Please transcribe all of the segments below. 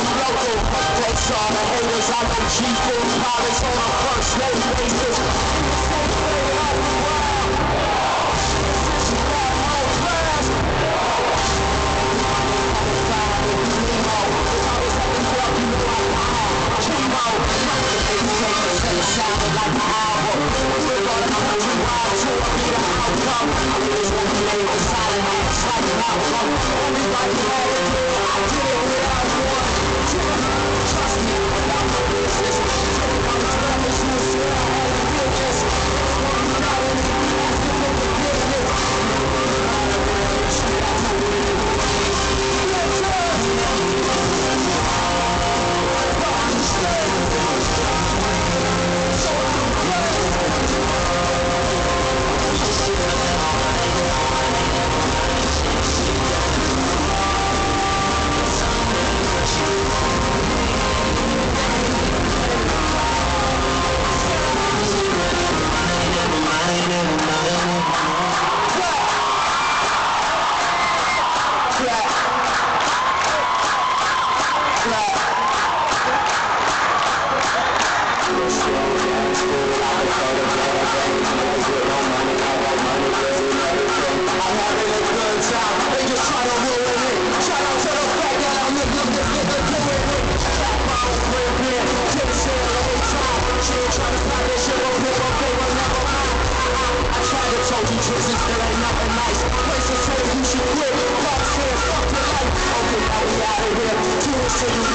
Local, they saw the haters. I know G4 pilots on a first name basis. Thing all. Sounded like an album. We're gonna put you out to a beat outcome. I really want to lay the silent ass like an outcome.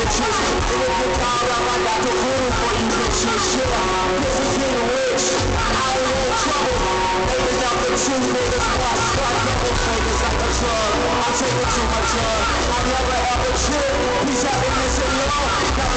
I got the voodoo for you bitches. Yeah, this is getting rich. I ain't in trouble. Niggas out the two niggas plus. Fuck double niggas like a drug. I'm too much drug. I never ever trip. Peace, happiness, and love.